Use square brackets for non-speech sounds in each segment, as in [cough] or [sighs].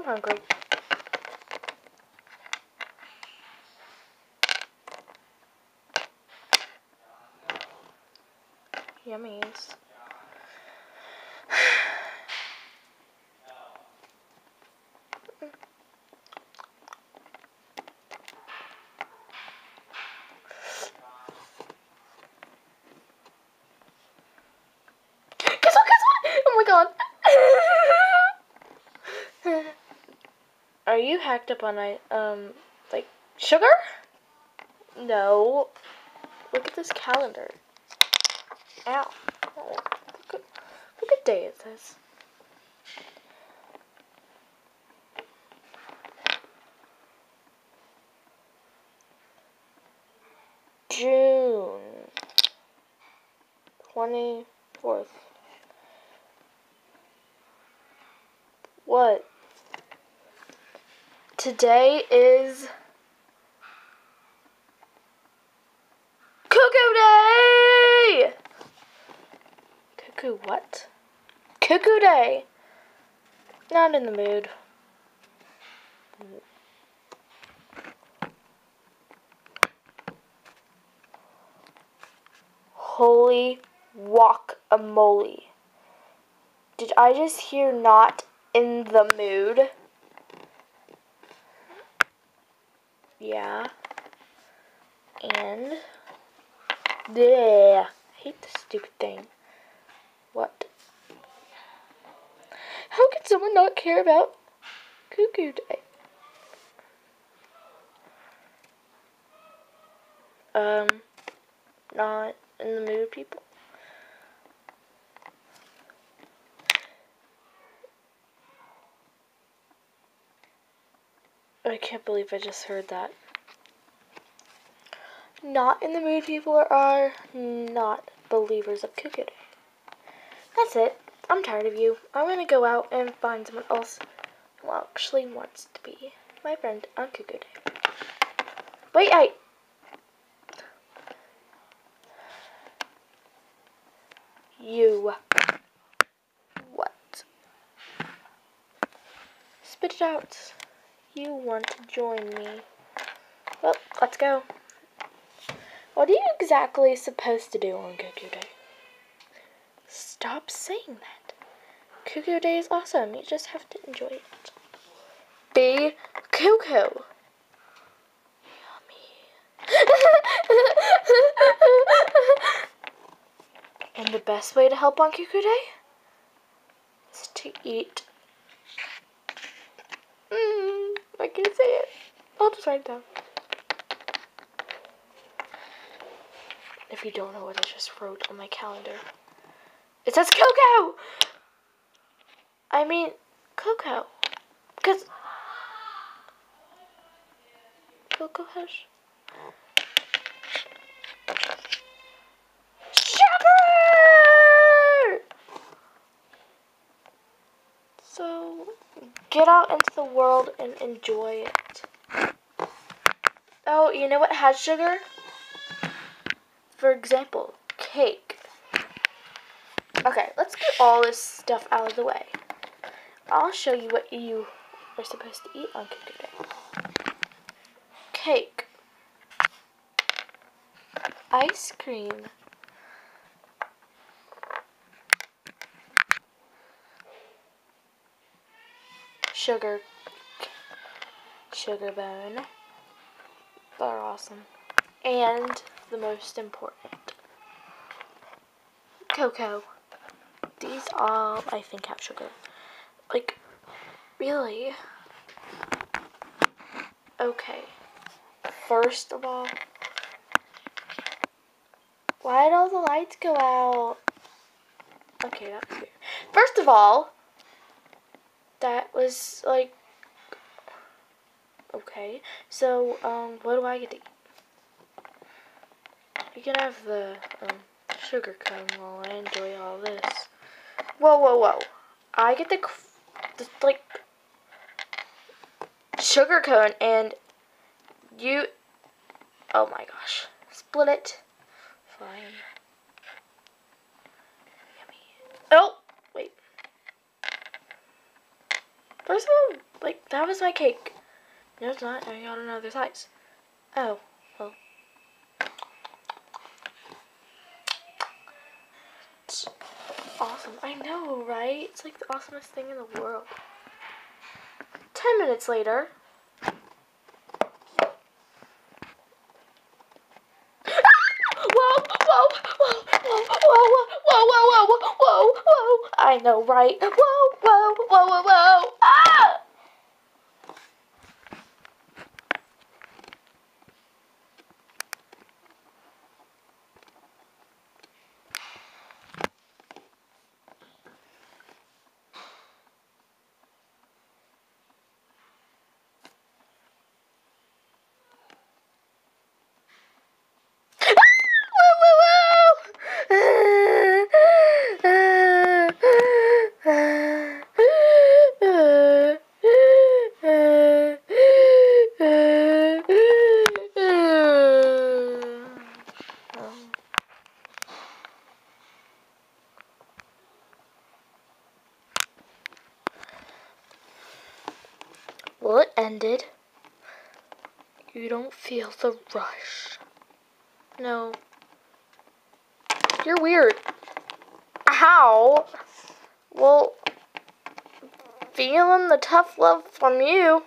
I'm hungry. Yummies. [sighs] Guess what? Guess what? Oh my god. Are you hacked up on I um like sugar? No. Look at this calendar. Ow. Look at look at day it says. June twenty fourth. What? Today is Cuckoo Day! Cuckoo what? Cuckoo Day! Not in the mood. Holy guacamole. Did I just hear not in the mood? Yeah. And yeah, I hate this stupid thing. What? How could someone not care about Cuckoo Day? Um, not in the mood, people. I can't believe I just heard that. Not in the mood people are not believers of Cuckoo That's it. I'm tired of you. I'm gonna go out and find someone else who actually wants to be my friend on Cuckoo Day. Wait, I. You. What? Spit it out. You want to join me. Well, let's go. What are you exactly supposed to do on Cuckoo Day? Stop saying that. Cuckoo Day is awesome. You just have to enjoy it. Be cuckoo. [laughs] and the best way to help on Cuckoo Day is to eat. Mm, I can say it. I'll just write it down. If you don't know what I just wrote on my calendar, it says Coco! I mean, Coco. Because. Coco Hush. Sugar! So, get out into the world and enjoy it. Oh, you know what has sugar? For example, cake. Okay, let's get all this stuff out of the way. I'll show you what you are supposed to eat on Cookie Day. Cake. Ice cream. Sugar. Sugar bone. They're awesome. And the most important. Cocoa. These all, I think, have sugar. Like, really? Okay. First of all, why did all the lights go out? Okay, that's weird. First of all, that was like, okay. So, um, what do I get to eat? You can have the um, sugar cone while I enjoy all this. Whoa, whoa, whoa. I get the, the like, sugar cone and you, oh my gosh. Split it. Fine. Yummy. Oh, wait. First of all, like, that was my cake. No, it's not. I got another slice. Oh, well. It's awesome. I know, right? It's like the awesomest thing in the world. Ten minutes later. I know, right? Whoa, whoa, whoa, whoa, whoa. Ah! Well, it ended. You don't feel the rush. No. You're weird. How? Well, feeling the tough love from you.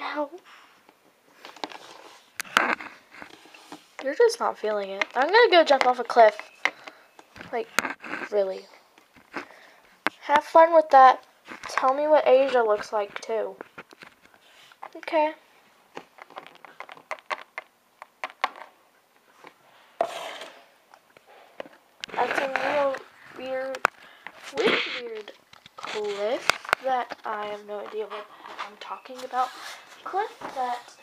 Ow. You're just not feeling it. I'm gonna go jump off a cliff. Like, really. Have fun with that. Tell me what Asia looks like, too. Okay. That's a real weird, weird, weird cliff that I have no idea what I'm talking about. Cliff that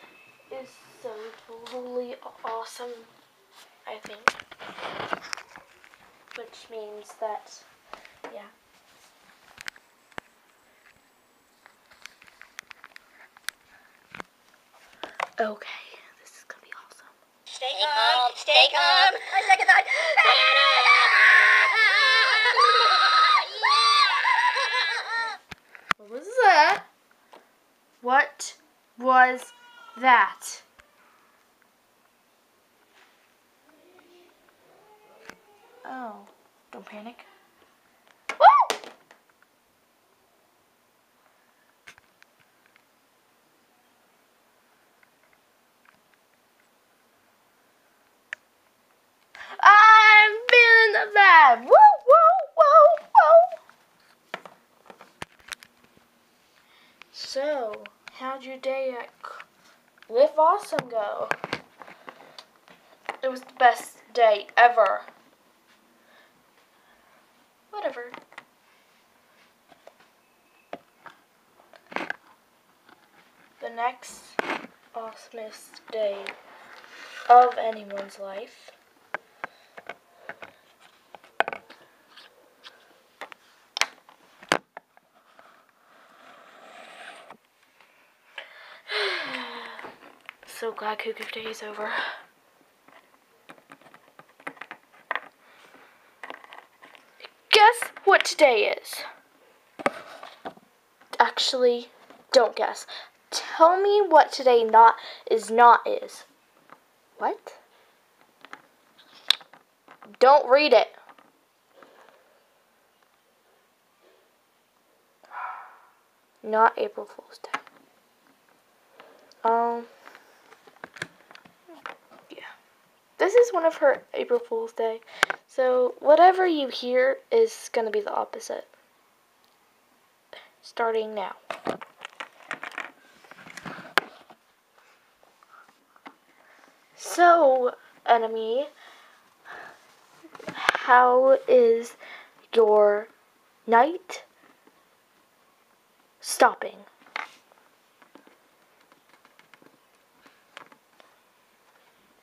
is so totally awesome, I think. Which means that, yeah. Okay, this is gonna be awesome. Stay calm, stay calm. A second thought. What was that? What was that? Oh, don't panic. Woo! I'm feeling the vibe. Woo. So, how'd your day at Live Awesome go? It was the best day ever. Whatever. The next awesomest day of anyone's life. [sighs] so glad Cuckoo Day is over. Guess what today is? Actually, don't guess. Tell me what today not is not is. What? Don't read it. [sighs] Not April Fool's Day. Um. Yeah. This is one of her April Fool's Day. So, whatever you hear is going to be the opposite. Starting now. So, enemy, how is your night stopping?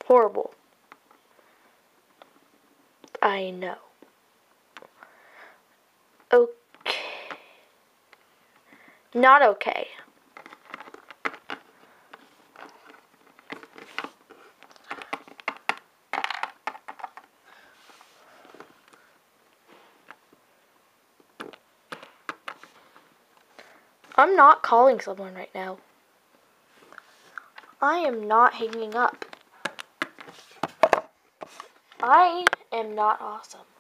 Horrible. I know. Okay. Not okay. I'm not calling someone right now. I am not hanging up. I am not awesome.